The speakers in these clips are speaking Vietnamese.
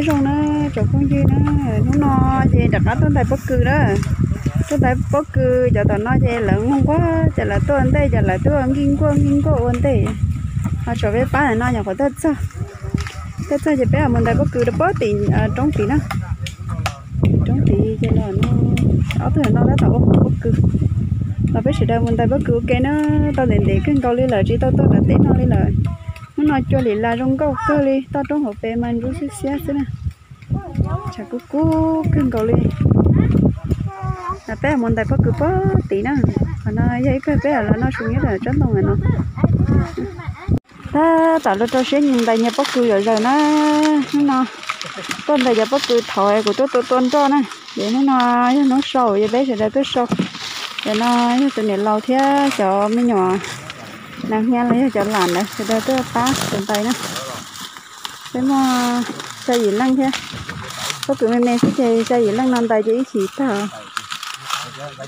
thấy rồi nó chỗ con gì nó nó no gì đặt ở trên đây bất cứ đó. Trên đây bất cứ cho tao nó gì là không quá chả là tôi ăn đây chả là tôi ăn kinh quân kinh cô ăn đây. Mà chỗ về ba là nó nhà khỏi tết sao? Tết sao thì bé ở mình đây bất cứ đó bớt tiền à, trong tiền đó trong tiền cho là nó ở thời nó đã tạo bất cứ là biết sự đâu mình đây bất cứ cái nó tao liền để cái câu lý lời chỉ tao tao đã tết nó lý lời nó nói cho lì là rong câu cơ li tao trong hộp bè mình rút xíu xíu thế nè. Chả cú cú cưng cầu li là bé muốn đại bác cứ bó tí nè. Còn nó vậy cái bé là nó xuống nhất là chân tông này nó. Ta tạo ra cho sẽ nhìn đại nhà bác cứ rồi rồi nó nó tuần đại nhà bác cứ thổi của tôi tôi tuần cho này để nó nó nó sâu vậy bé sẽ ra tôi sâu. Để nó từ này lâu thế cho mấy nhỏ nàng nha lấy cho làm đấy thì đây tôi phá trên tay nó thế mà sao gì lăng thế? Có cứ mềm mềm sẽ chơi sao gì lăng nằm tay chỉ chỉ thở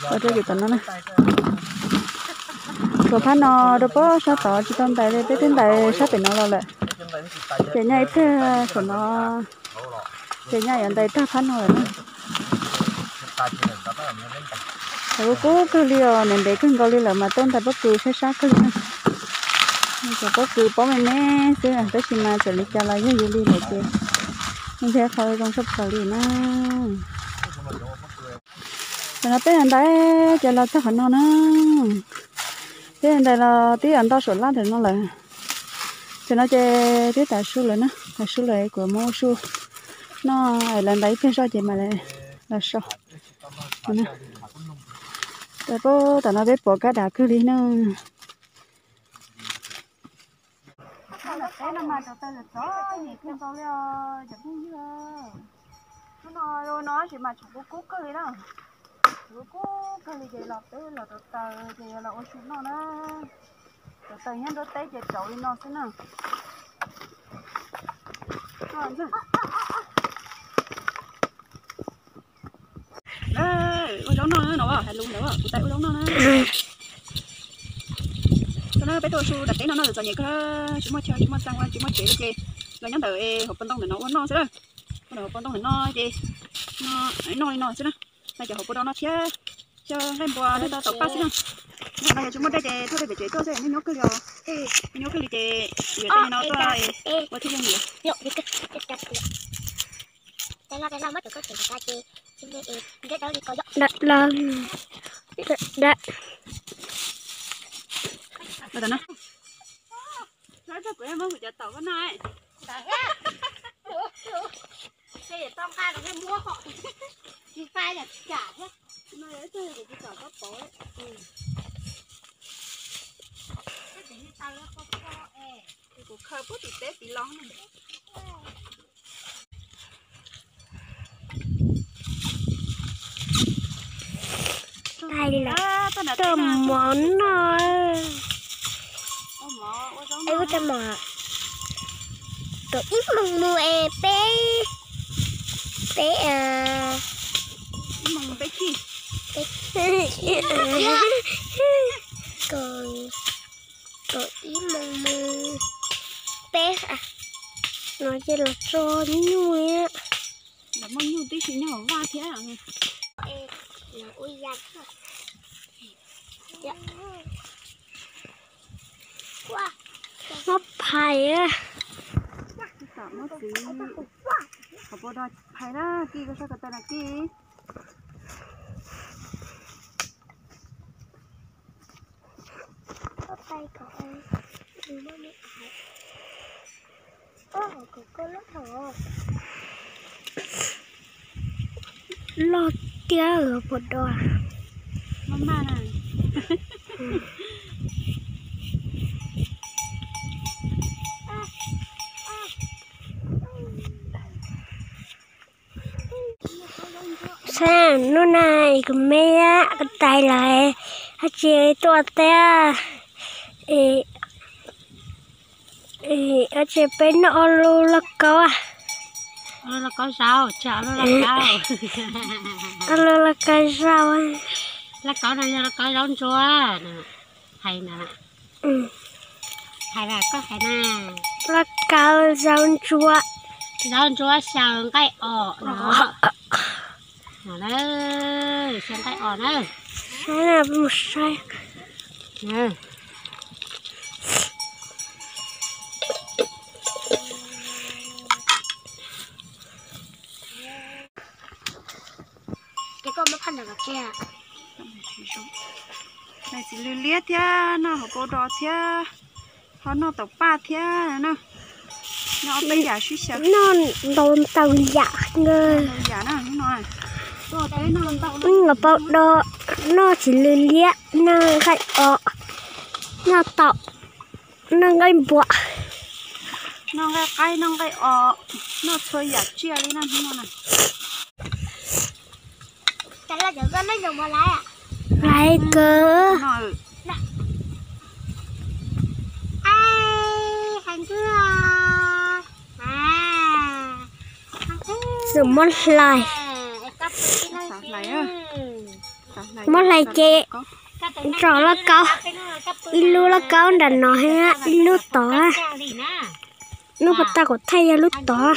ở đây cái tận nó này rồi phát nó đâu có sao tỏ chỉ trong tay đây, tới trên tay sao phải nó lo lại chạy nhảy thế của nó chạy nhảy ở đây ta phát nó rồi rồi cố cứ liều, nên để cứ gọi liều mà tôn tay bất cứ sẽ sát cứ liều có cứ bố mẹ nè chứ là tới khi mà trở lại cho lại như vậy đi này chứ nhưng thế khỏi con sắp xử lý nè cho nó tới anh đấy, cho là chắc hẳn nó nè thế anh đây là tí anh ta sổ lát thì nó là, cho nó chơi tí tại số lại nè tại số lại của mô số nó lần đấy phía sau chị mà lại là sao nè. Tại bố tại nó biết bỏ cá đá cứ đi nữa cái nó mà đầu tiên là chó gì không có leo chả không như nó nói rồi nó chỉ mà chụp cúc cái đó. Cúc cái gì vậy? Lọt tới lọt tờ thì là ôi xin nó đó đầu tờ nhân đôi tay chỉ chậu đi nó thế nào. Đây, ôi giống nó nữa, nó à, hay luôn nữa, tay ôi giống nó nữa nó bé tôi su đặt cái nó nó được rồi nhỉ cơ chúng mà chơi chúng mà sang qua chúng mà chế chơi. Rồi nhắn tới hộp bánh tông để nó nó sẽ đây còn hộp bánh tông để nó gì nó nó nó sẽ đây này chờ hộp bánh nó chơi chơi lên bò để ta tập ba sẽ đây này chúng mà đây chơi thôi để chơi tôi sẽ nên nhớ cái rồi. Nhớ cái gì chơi người ta nó tôi có thích gì Yok, dikit, dikit, dikit. Tela, tela, mất được có thể ra chơi. Xin đi, đi đâu đi có dọc. Đặt là Đây đó nè. Nói cho của em không phải tàu cái này. Đấy á. Thế để tao khai được mua họ. Thì khai là trả hết. Nó lấy chơi của cái tàu có bố ấy. Ừ. Để tao nó có có ê. Thì của khơi bút thì tế tí này. đây là tôi tôm món rồi Ô ai có tôm mò tôi ít mong mua e bé. Bé à. Mong bé chi. còn tôi ít mong mua bé à. Nói chỉ là cho nuôi á Là mong nhiều tí thì nhỏ va thế à. Ê, là ui giặt dạ. Nó phải á Cái tàu nó tí. Ở bộ đó, phải đó, kia có sao cả tên là kia. có tay cậu ơi ừ nó mới phải ô cậu có lớp thở lo tia ở một đòa Mama này. Xem nó này cái mẹ cái tay lại hay chơi tua te ê ê ở chơi bên nó lu là có à. Nó là có sao, chả nó là cao. ở lu là cái sao à Là có này là có giống chúa. Hay nè, ừ. Hay là có hay nè. là cao giống chúa rau chúa xào cái ỏ đó đây xào cái ỏ đây. Sai là một sai nè cái con nó phân được kia này chỉ lừa liếc thia nó học cô đò thia họ nó tàu ba thia nó. Nó bây giờ suy sợ nó đồn tàu dạ ngơ bây giờ nó nó nói tôi thấy nó bao đó nó chỉ lừa liếc nó gạch ọ nó tàu nó gây bọa nó cái cái nó cái ờ nó chơi giả chia đi nó nó này cái là giờ con nó dùng mà lại à? Lại à. Sự mất lại mất lại chê. trò là câu ilu là câu đã nói ha ilu tỏ nó bắt ta có thay ra lúc tỏ.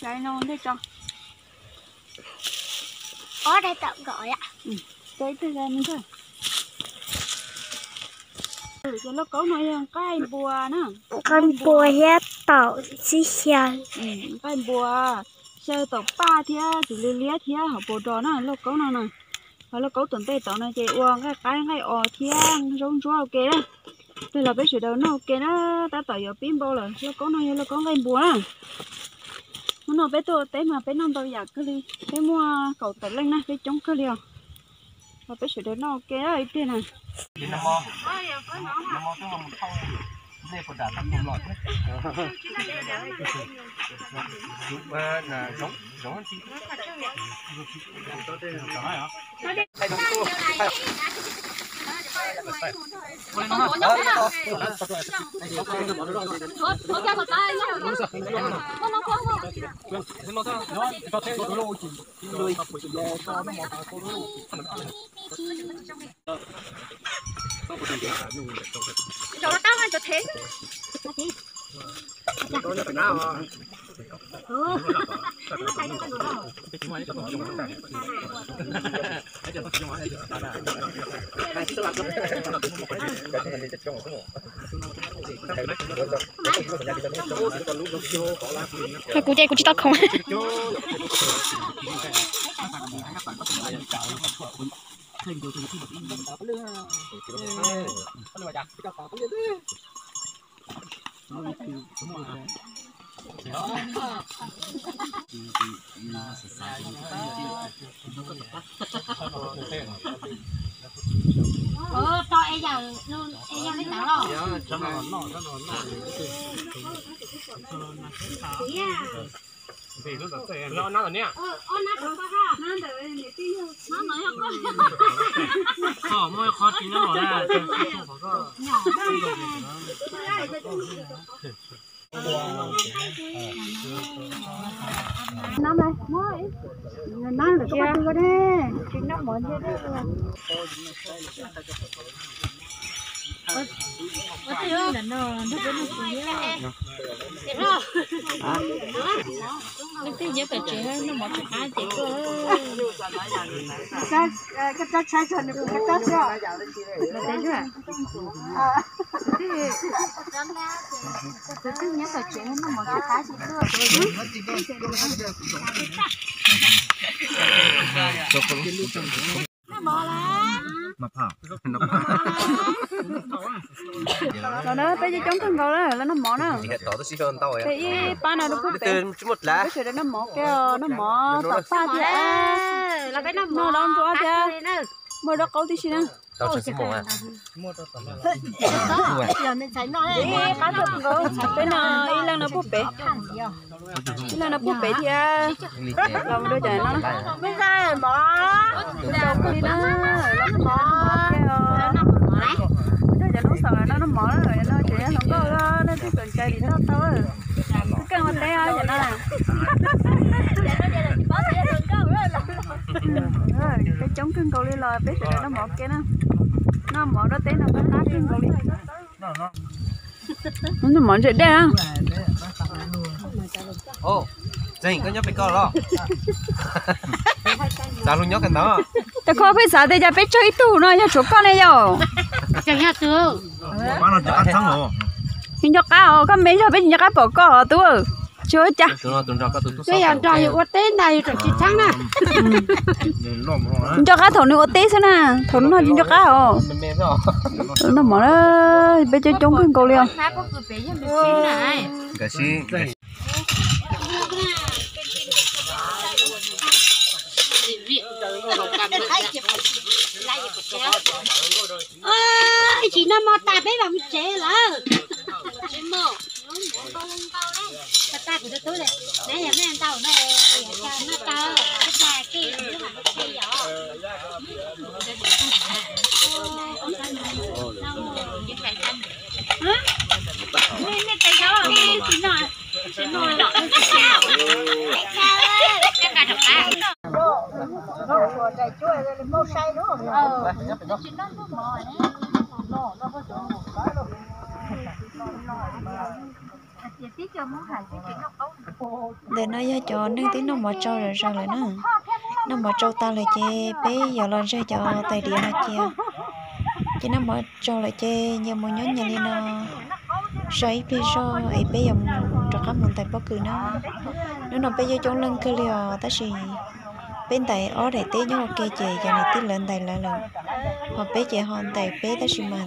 Cái nó đây cho. Ở đây tạm gọi ạ. Cái từ ra mình thôi. Ừ cho nó có nói cái bùa nữa. Con bùa hết tàu xí xèo. Ừ cái bùa chơi tàu ba thia chỉ lừa liếc thia họ bùa đỏ nó nó có nó nè. Họ nó có tuần tây tàu này chạy uang cái cái cái ờ thia rong chúa ok đó. Đây là bé sửa đầu nó ok đó ta tàu giờ pin bao rồi nó có nó nó có cái bùa đó nó nói bé tôi té mà bé năm tàu giặc cái đi bé mua cầu tự lên nè bé chống cái liều và bé sửa đầu nó ok đó ấy tiền này Đi Nam Mô. Nam Mô tức là một phong dê của đà tăng cùng lọt đấy. Giúp là giống giống anh chị. Thay đúng cô. Thay cho nó tao cho thế cú chạy cú chỉ tao không ờ cho em giờ luôn em giờ lấy tao rồi. Nó nó thì lúc đó sẽ lo nó rồi nè ô nó có ha nó để để tiêu nó nói không có ờ mỗi khó chỉ nó bỏ ra nhỏ năm đây mỗi năm là có bao nhiêu đấy chín năm mỗi thế đấy Hãy subscribe cho kênh Ghiền Mì Gõ Để không bỏ lỡ những video hấp dẫn đẹp không cái thứ gì phải chế nó một cái hai chế cơ cái cái cái trái chân được cái trái chưa cái đấy chưa cái thứ nhất phải chế nó một cái trái chế cơ mà phảo. Nó rồi đó bây giờ chống thân cầu đó là nó mỏ đó. Thì đó tôi xin hơn tao ấy. thì ba này nó cũng Từ chút một lá. cái nó mỏ kêu nó mỏ tập pha thì à là cái nó nó đón cho chứ mới đó câu tí xin nữa Tao chỉ xin một à. đó giờ mình thấy nó Ý, cá thật ngờ cái nào ý là nó bút bể. Ý là nó bút bể thì à lòng đôi chạy nó. Bây giờ mỏ đâu có đi nó nó mỏ đôi chạy nó sợ là nó nó mỏ rồi. Nó chỉ nó không có nó chỉ cần chơi thì nó thôi cái cần mà té ai vậy nó cái chống cưng cầu đi lòi biết rồi nó mỏ kia nó nó mỏ đó té nó có lá cưng cầu đi nó món chuyện đen á. Ô dành có nhóc bị co lo sao luôn nhóc cái đó ta khó phải xả để cho bé chơi tủ nó cho chỗ con này rồi chẳng hạn từ bán nó ăn thắng rồi cho cá ở con mấy cho bé cho cá bỏ cỏ tủ chưa cha tụi cái hàng trò hiệu tên này rồi chỉ trắng nè cho cá thầu nữa tết xem nè thầu nó cho cá mềm rồi nó mỏ đó bé chơi trống cái cầu liền. Cái gì cái ơi chỉ nó mò ta bé bằng chế là. Mò ta của tôi này nãy giờ mấy anh tao nó nó tao nó ta cái nó mà cái giỏ nên để nó ra cho nước tiếng nó mỏ trâu rồi ra lại nó nó mỏ trâu ta lại chê bé giờ lên ra cho tay điện nó chia chứ nó mỏ trâu lại chê như một nhóm nhà đi nó sấy phía sau ấy bé giờ cho các mình tại bất cứ nó nếu nó bây giờ chỗ lưng cứ liều ta gì bên tay ở đây té nhau kê chè giờ này tí lên tay lại lần hoặc bé chè hòn tay bé ta gì mà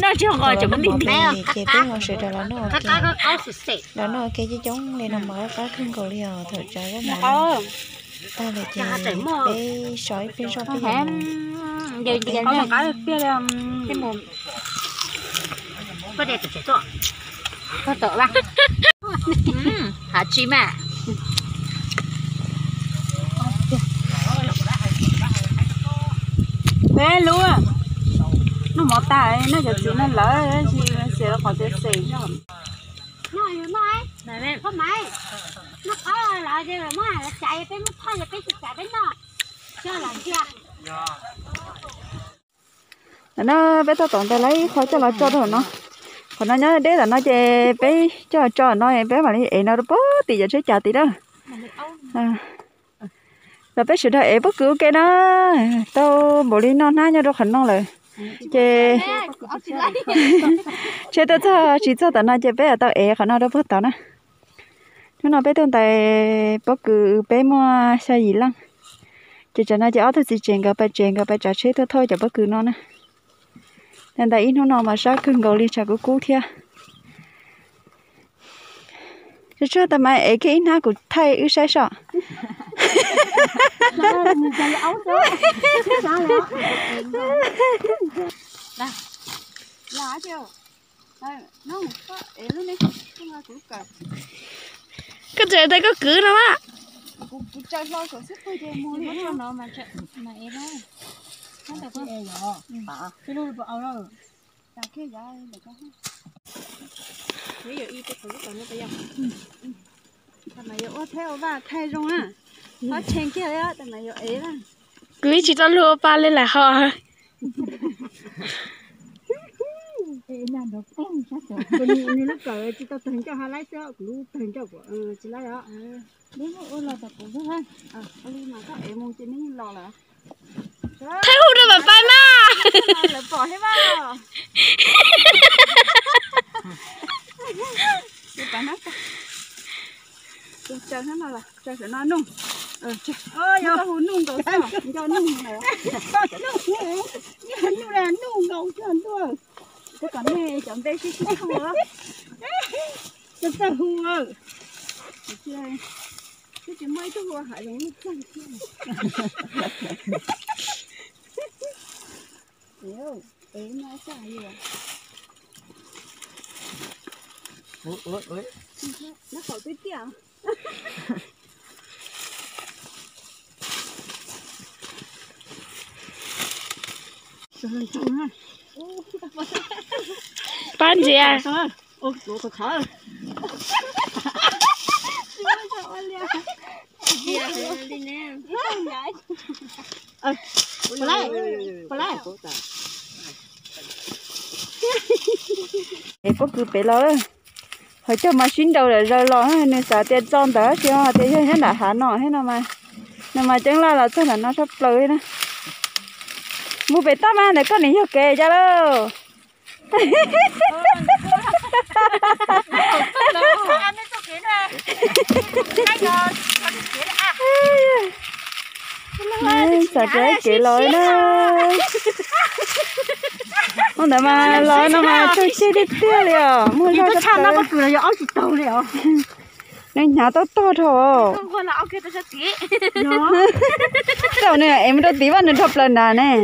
nó chưa gọi cho mình đi chè bé họ sẽ là nó cái đó nó ok chứ chống lên nằm ở cá khưng cầu liò thở trái cái mà ta lại chè bé sói phía sau phía hả dòng giờ giờ có một cái phía um, cái mồm. Có đẹp thì sẽ chọn có tự ba hả chị mà bé luôn nó mỏ tay nó giờ chỉ nó lỡ chỉ sẽ khỏi sẽ xì cho nói nói. Này có máy nó có lại chứ mà nó chạy cái nó thôi là cái chạy cái nó. Cho làm chưa? Nó bé tao tổng tay lấy khỏi cho nó cho thôi nó. Còn nó nhớ đấy là nó chè bé cho cho nó bé mà đi nó bố thì giờ sẽ trả tí đó. À. Là bé sửa đây bất cứ cái đó. Tao bỏ đi nó ná nhau đâu khẩn non rồi chè chè tao cho chỉ cho tao nó chè bé tao ế khẩn non đâu bớt tao nè. Nó nói bé tao tại bất cứ bé mua sao gì lắm chỉ cho nó chỉ ở thôi chỉ chèn cái bé chèn cái bé trả chế thôi thôi cho bất cứ nó nè. Nên tại ít nó mà sao cưng gầu đi chả có cú thia chứ chưa tao mà ấy cái nó cũng thay ư sai sợ là chưa nó có ấy luôn đi không ai cũng cả cái chuyện đây có cứ đâu á cũng chơi lo rồi sức thôi chứ mua nó nó mà chạy mà em nó nó được không em nhỏ cái nó bảo nó Dạ kia dạ được không? Bây giờ y cái thứ còn nó bây giờ. Mày yêu theo và thay rong à. Nó chen kia đấy á, mày yêu ấy là. cứ chỉ cho lúa ba lên là họ Còn như lúc cỡ chỉ tao thành cho hai lái xe, cũng thành cho của chỉ lái đó. Đúng rồi, ôi là tập cũng rất hay. À, ôi mà các em muốn chỉ nên lò là thấy hụt rồi mà bay mà Là bỏ hết vào. Đi bán nó. Chờ chờ thế nào là chờ sẽ nó nung. Ờ, chờ. Ôi, tao hú nung cậu sao? Cho nung này. Nung, nung là nung cậu cho anh thôi. Cái con này chẳng đây xí xí không hả? Cho tao hú ơ. Chơi. Cái chuyện mấy tôi hùa hại giống như ấy nó sao vậy? ôi ôi ôi. Nó khỏi chung ha. bán gì à? Thôi, ô, đồ tôi khó rồi. Phải lại, phải lại. Để có cứ bé lo. Hồi cho mà xin đầu để rồi lo nên sợ tiền tròn đó chứ mà tiền hết là hả nọ hết nào mà. Mà chẳng là là chắc là nó sắp lời đó. Mua bé tao mà để con này hiểu kề cho đâu. Sợ trái kỹ lối đó Không thể mà lối nó mà tôi chơi đi tiêu liền Mua ra cho nó có tôi cửa là áo chỉ tàu liền Nên nhà tôi to tí Sao nè em đâu tí vào nên thập lần đà nè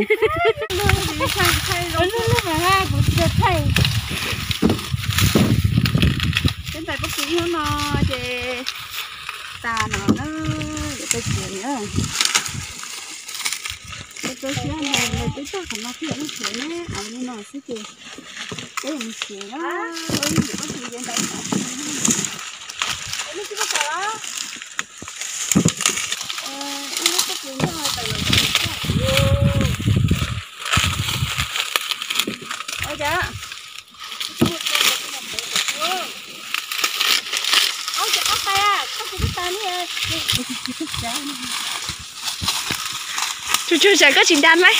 thay Trên tay bác sĩ nó chê Ta nó nó tôi chuyển nữa Tôi chuyển này Để tôi cho nó phía nó chuyển nè Ở đây nó sẽ Đây là một chuyển đó. Ôi, chỉ có thời gian đấy nó chỉ có đó nó có chuyển cho hai rồi Ôi dạ áo chỉ áo tay à không chỉ cái tay nữa chú chú sẽ có chuyện đan mấy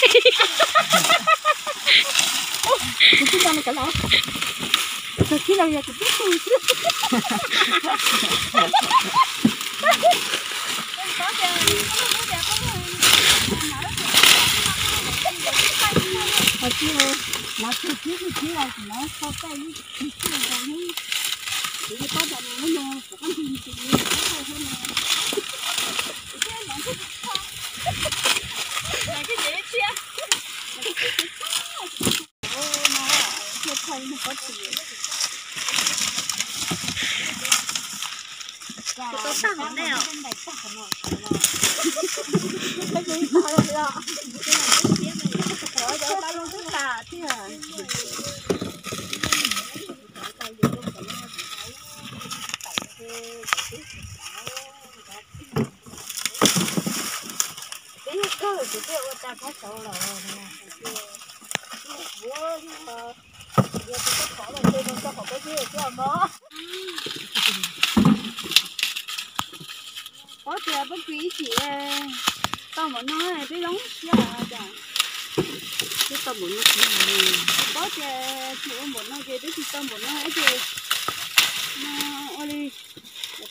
cái tay này cả thật khi nào giờ cũng biết tôi mà chưa biết thì chỉ là nó sau tay thì chưa rồi nó chỉ có giờ nó nó cũng không gì gì nó thôi thôi mà cái gì chia Chưa thấy nó có tiền tôi tao không nào Ôi dạ tao luôn tức là chứ à có tiền bất quý chị tao mà nói này cái giống chứ à chả cái tao muốn nó chỉ là có tiền chị muốn nói gì đấy thì tao muốn nói gì mà ôi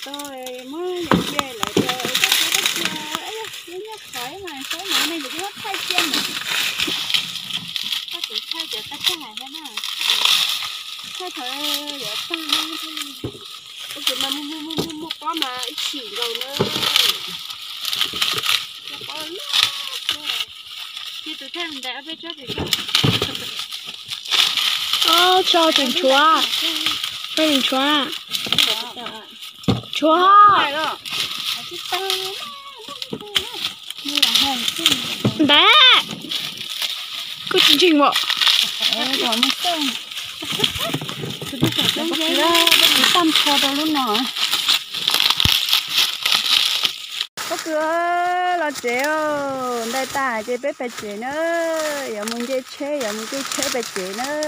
tôi mới nhận về lại chờ các cái các cái ấy nó nhắc khỏi mà số mà này được nó thay chân mà các chị thay chờ tất cả hết nào, thay thời giờ tăng lên thì có chuyện mà mua mua mua mua mua có mà chỉ rồi nữa Hãy subscribe cho kênh Ghiền mình đã biết không thì lỡ những video hấp dẫn cho tình chúa chúa Này đó. chúa cái tơ bé cứ chương trình bộ vậy tâm cho đâu luôn nào. Có cửa là chế ơ, đây ta chế bé bé chế nữa, giờ muốn chế chế, giờ muốn chế chế bé chế nữa.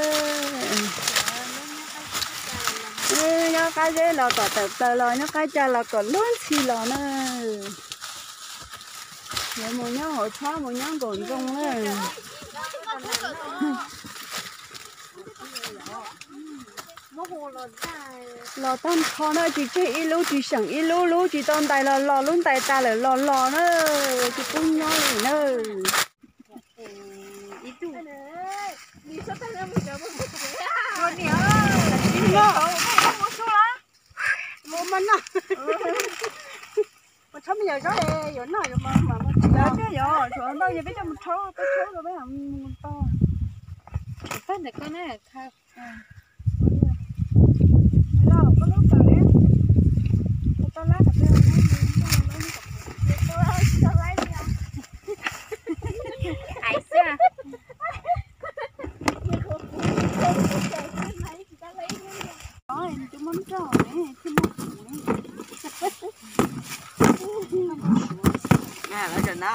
Ừ, nó cái dễ là có tờ tờ là nó cái cha là có luôn xì là nữa. Giờ dạ muốn nhớ hội thoa, muốn nhớ gồn rong nữa. Lò tan kho nó chỉ chơi ít lú chỉ sẵn ít lú lú chỉ tông tay là lò luôn tay ta là lò lò nó chỉ cũng nhau này nó ít tu mà thấm giờ gió đây giờ nó giờ mà mà mà đó chứ giờ chuẩn bao giờ biết cho một thấu cái thấu rồi bé làm một to phát được con này khác Nó là có lúc rồi đấy to lát là bây giờ ai xưa nó em chúng muốn trò này chứ một nghe lại cho nó,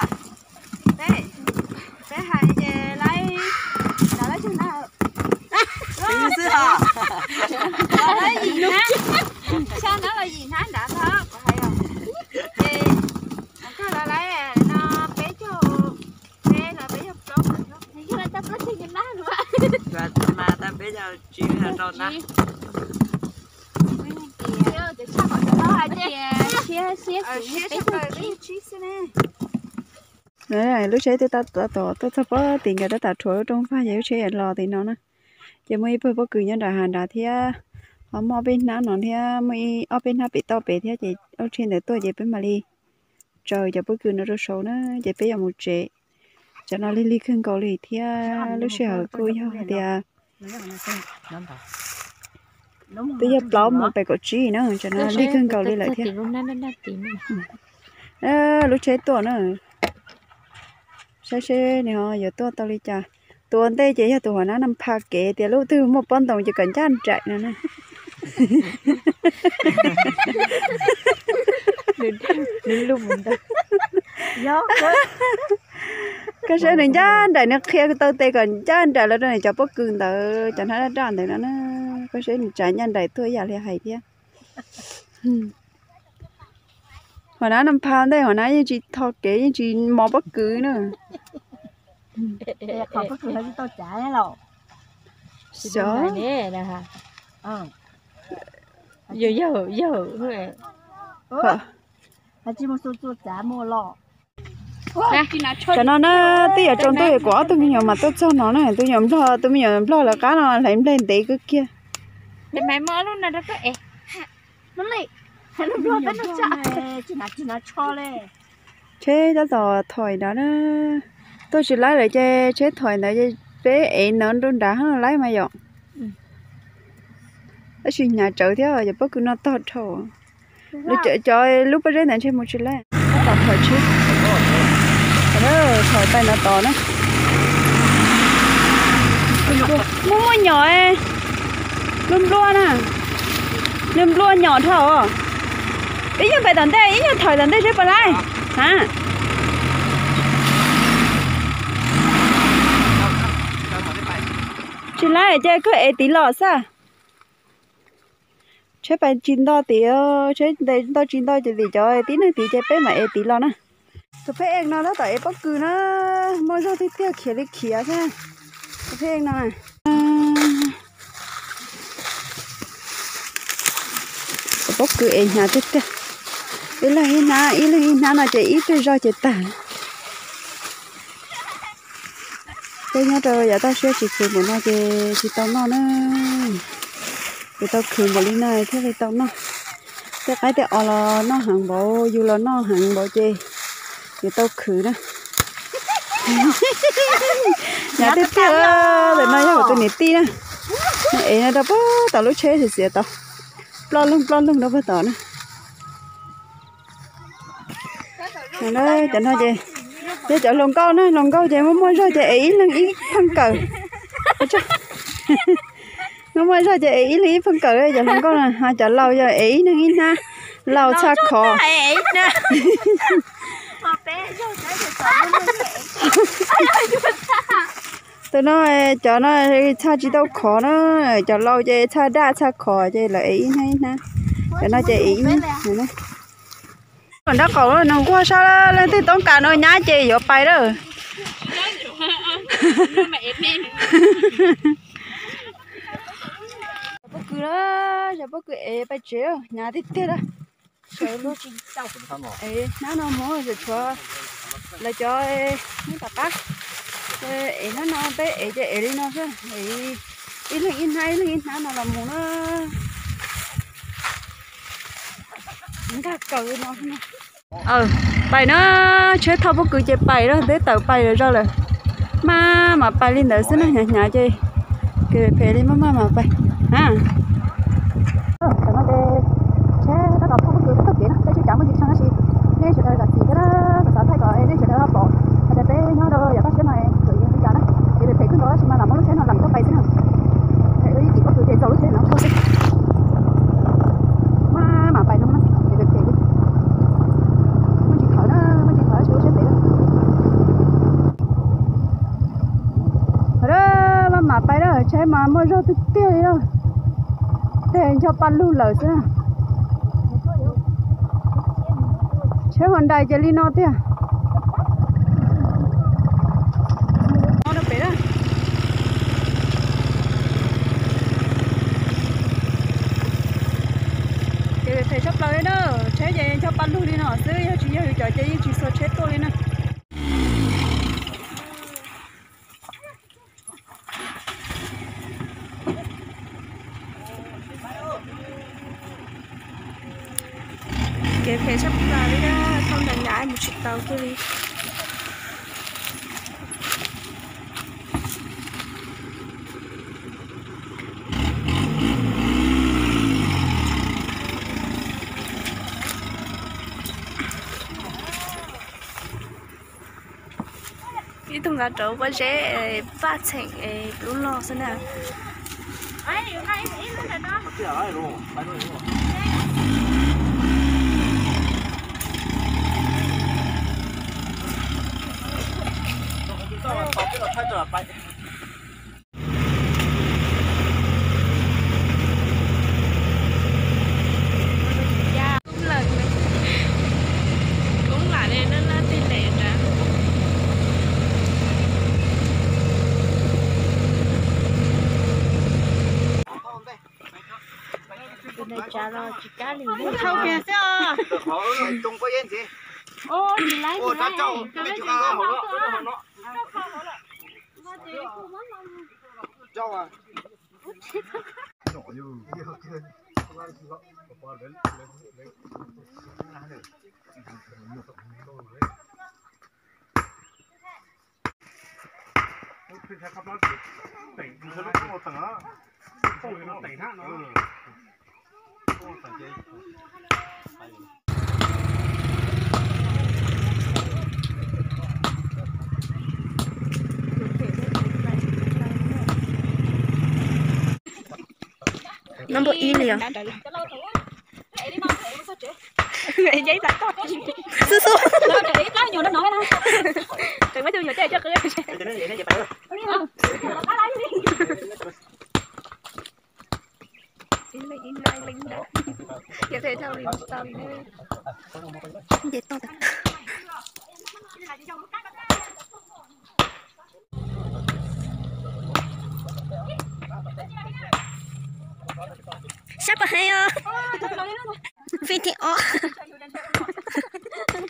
đây, bé hai về lấy đã lấy chân nào Ý xưa hả lột nè lúc chế thì ta ta tổ tôi ta bớt tiền cái đó ta chuối trong pha dễ chế lò thì nó nè giờ mới bơi bơi cử nhân đại hàng đã thì họ mò bên nào nó thì mới ở bên nào bị to bể thì chị ở trên để tôi chị bên mà đi trời giờ bơi cử nó rồi xấu nữa chị bây giờ một chế cho nó li li khưng cầu li thì lúc chế ở cô nhau thì à, bây giờ bảo một bài cổ trí nữa cho nó li khưng cầu li lại thì à lúc chế tổ nữa sẽ sẽ nè giờ tôi tao đi chả tuần tây chỉ cho tụi nó nằm phá kế thì lúc từ một con tổng chỉ cần cho ăn chạy nữa nè. Đến lúc mình ta cái sẽ đừng cho ăn chạy nó kia tao tây cần cho ăn chạy là này cho bất cứ tao chẳng thấy nó ăn thì nó nó cái sẽ đừng chạy nhanh chạy tôi giờ liền hay thế hồi nãy nằm phá đây hồi nãy chỉ thọ kế chỉ mò bất cứ nữa. Họ có cười hơi tao trả đấy lọ sợ. nè nè hả? Ờ. Giờ giờ giờ mẹ là chỉ một số số trả mua lọ cho nó nó tí ở trong tôi quá tôi nhiều mà tôi cho nó này tôi nhầm lo tôi nhầm lo là cá nó lấy lên tí cái kia. Để mày mơ luôn nè đó có ế nó lại nó lo cho lên chế đó giờ thời đó nó tôi chỉ lấy lại chế chế thời đó chế ấy nó luôn đã nó lấy mà dọn. Ở chuyện nhà chợ thế giờ bất cứ nó to thầu lúc chợ cho lúc bây giờ này chơi một chuyện lấy. Nó to thời chứ đó thời tay nó to nó mua mua nhỏ ấy. Lùm luôn à lùm luôn nhỏ thầu ý như phải tận đây ý như thời tận đây sẽ phải lại hả? Chỉ lại chơi cái ấy tí lọ sao? Chế phải chín đo tí chế đây đo chín đo chỉ để cho tí nữa tí chế bé mà ấy tí lọ nè. Tôi phải em nó đó tại bất cứ nó mua ra thì tiêu khía đi khía thế. Tôi phải em nó này? Bất cứ em nhà thế tiêu ý là ý na ý là ý na là chỉ ít tôi ra chỉ tàn cái nhớ rồi giờ tao sẽ chỉ khử một nó chỉ chỉ tao nó nữa thì tao khử một ly này thế thì tao nó cái cái để ở nó hàng bộ dù là nó hàng bộ gì thì tao khử đó. Nhà tiếp theo để nói cho tôi nít tí nè ấy nó đâu có tao lúc chế thì sẽ tao. Lo lưng lo lưng đâu có tao nữa này đó chẳng nói gì để chợ lồng câu nữa lồng câu chị muốn mua ra chị ý lần ý phân cờ nó mua ra chị ý lý phân cờ ấy lồng câu là hai chợ lâu giờ ý nè ý na lâu xa khó tôi nói chợ nó xa chỉ đâu khó nó chợ lâu chị xa đa xa khó chị là ý hay na. Chợ nó chị ý này còn đó cậu nó qua sao đó, lên thì tốn cả nồi nhá, chị, vô bay đó. Bất cứ đó, giờ bất cứ ế bay chéo nhà thì tiếc đó. Trời luôn chị tao ế nó nó mua rồi cho, là cho mấy bà bác. Ế nó nó bé ế cho ế đi nó chứ. Ế, ít là in hay là in nó nó là muốn nó. Nó đã cờ nó nó ờ, bài nó chế thâu bất cứ chơi bài đó để tàu bài rồi ra rồi mà mà bài lên đỡ xin nó nhà nhả chơi cái phê lên mà mà bài. Ha? pan lu lở chứ. Chế hồn đại chế li nó thế à? thì sắp tới đó. Chế vậy cho pan lu đi nó chứ chỉ cho chế chỉ số chế tôi nữa đi đi tung gà trâu với chế ba thành luôn lo xem nào. Cái ở luôn, phải luôn. cái là thay trở lại cũng lần này cũng lại đây nó là tỷ lệ ra trả rồi chỉ cá liền thâu kìa sao chung có yên gì? ô thì lấy Ô, thì ta lấy cháu, cái A họ nó, nó, cháu à. Nhỏ như. tỉnh nó có một tầng á không nó tỉnh hát nó nó bộ y liền mẹ giấy tắt con su su đừng mấy tôi giờ chơi cho cười in lại in lại linh đó giờ thế sao liền sao liền để to thật sắp hay à phi thì ó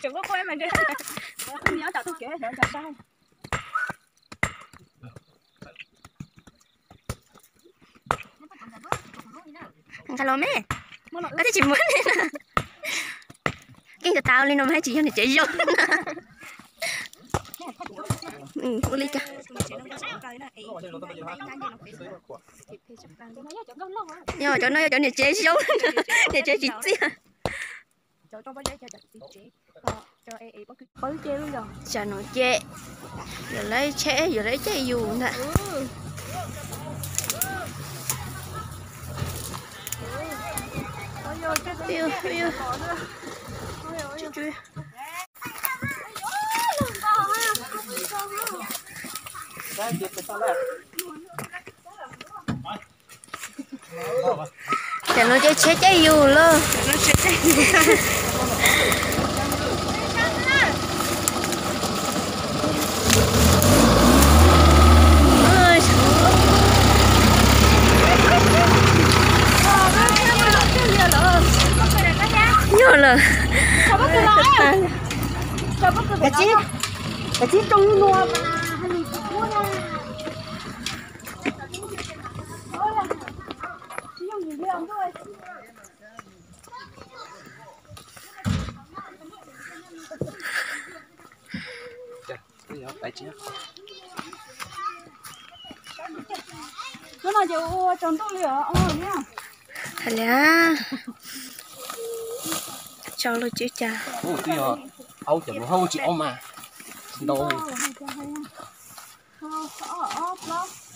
chúng có quay mà đi không nhớ tao tôi kể để chặt tay Hello mẹ Ở đây chị muốn lên nè Cái cho tao lên nó hay chị cho này chạy vô. Ừ, cô ly cho. Nhưng mà chỗ nó chỗ này chế vô Để chế chị chứ Chà nó chế Giờ lấy chế, giờ lấy chế dù nè Yêu, yêu Chú nó chơi chết chế dù luôn Nó chế chế Ôi, nhiều là cái chi cái chi trong nuôi mà nó là chỗ trong tôm lửa. Ô nhá thật là cho lo chữ cha Ủa, tuy là Âu chẳng hâu chị ông mà. Đâu.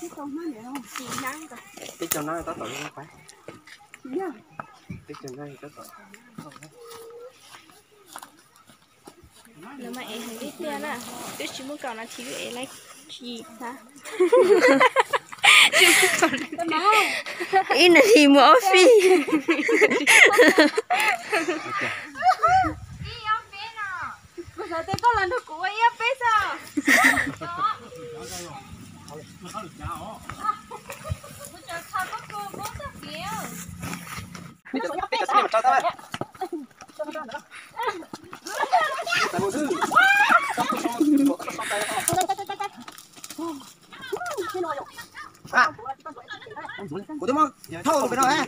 chứ không không Cái cho nó tao tội nó phải. Cái cho nó tao tội. nếu mà em không biết tiền à tôi chỉ muốn cầu nó chỉ để lấy gì hả in là thì mua phi 啊，我的妈，套路没到哎。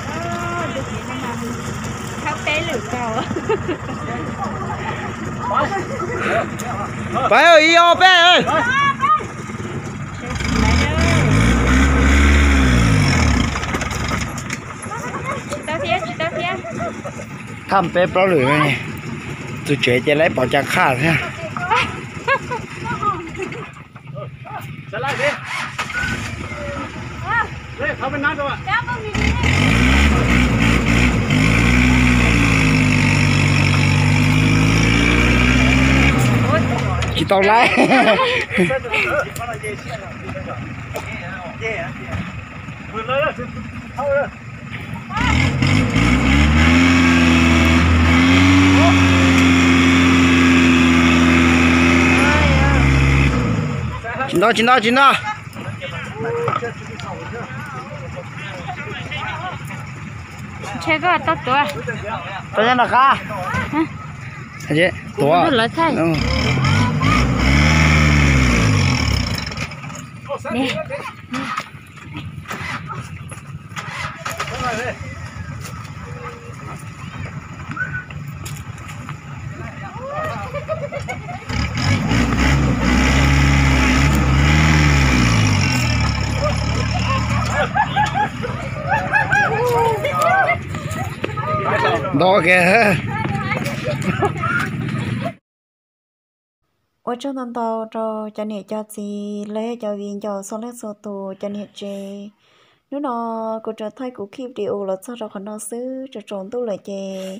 nhét cái chó nó ra Đấy, một trăm mà. Phải chụp bài à? Khắp té lửa cầu Bé ơi, yêu bé ơi. Tao phía, chị tao phía Thăm bé bao lửa này. Tôi chế cho lấy bỏ chặt khá thế. Trở lại đi. Đây, không bên nào đâu ạ tàu lái. Chín đó chín đó chín đó chơi cái tao tuổi tôi nhân là ca hả? Chị? Tuổi nó lỡ thay. Ừ. Đó kìa. Ở trong tàu tàu cho cho nè cho gì lấy, cho viên cho số lấy số tù, cho nè chê. Nếu nó cô trở thay của kịp điều là sao cho con nó xứ cho trốn tu lại chê.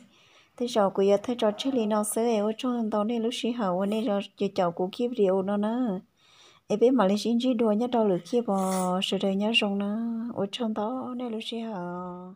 Thế giờ của giờ thấy cho chết đi nó xứ ở trong tàu này lúc xí hậu, nên cho giờ cháu của kịp điều nó nữa ấy biết mà lấy xin chỉ đùa nhá đâu lửa kia bò sự đời nhá rong nó ở trong tàu này lúc xí hậu.